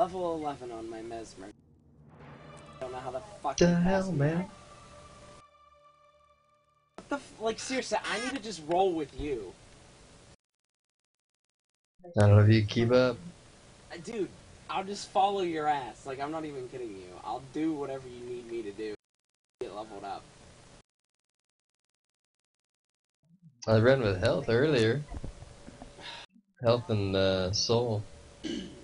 Level 11 on my Mesmer. I Don't know how the fuck. The hell, man? What the f- like? Seriously, I need to just roll with you, I don't know if you keep up. Uh, dude. I'll just follow your ass. Like I'm not even kidding you. I'll do whatever you need me to do. Get leveled up. I ran with health earlier. Health and uh, soul.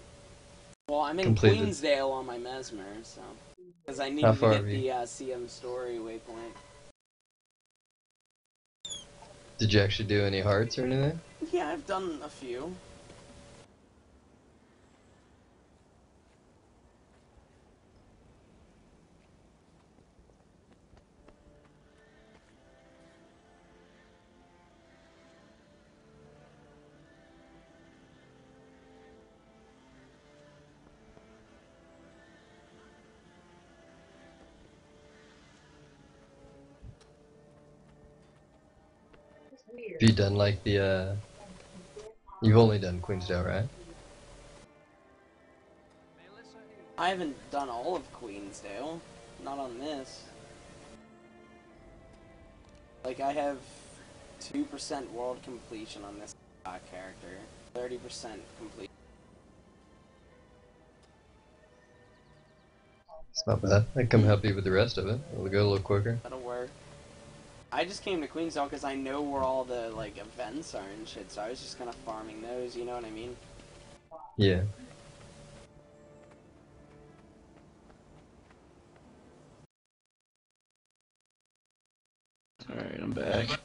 Well, I'm in Completed. Queensdale on my Mesmer, so because I need How to get the uh, CM story waypoint. Did you actually do any hearts or anything? Yeah, I've done a few. Have you done like the uh You've only done Queensdale, right? I haven't done all of Queensdale. Not on this. Like, I have 2% world completion on this uh, character. 30% complete. It's not bad. I can come help you with the rest of it. It'll go a little quicker. That'll work. I just came to Queensdale because I know where all the, like, events are and shit, so I was just kind of farming those, you know what I mean? Yeah. Alright, I'm back.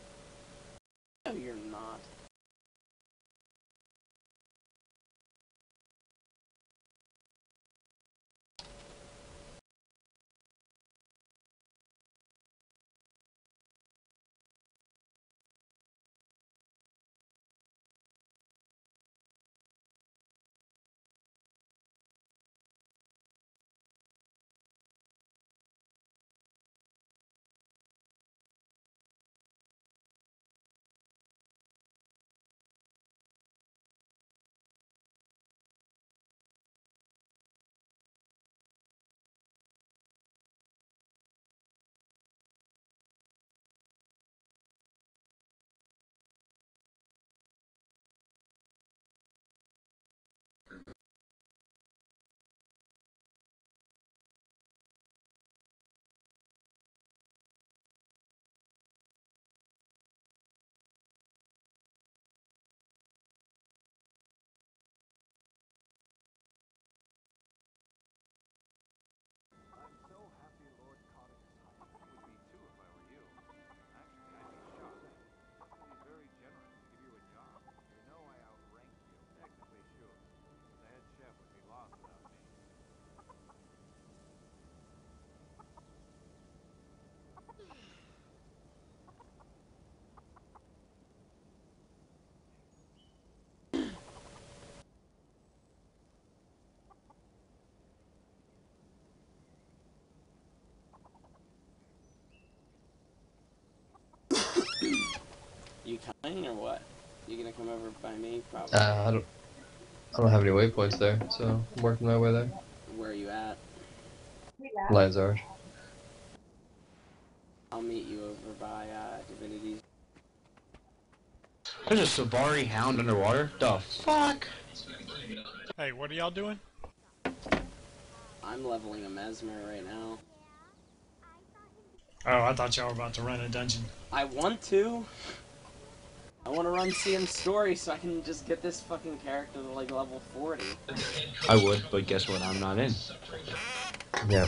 Coming or what? You gonna come over by me? Probably. Uh, I don't I don't have any waypoints there, so I'm working my way there. Where are you at? Lion's Arch. I'll meet you over by uh, Divinity's. There's a Sabari hound underwater? The fuck? Hey, what are y'all doing? I'm leveling a Mesmer right now. Oh, I thought y'all were about to run a dungeon. I want to. I want to run CM story so I can just get this fucking character to like level 40. I would, but guess what? I'm not in. Yeah.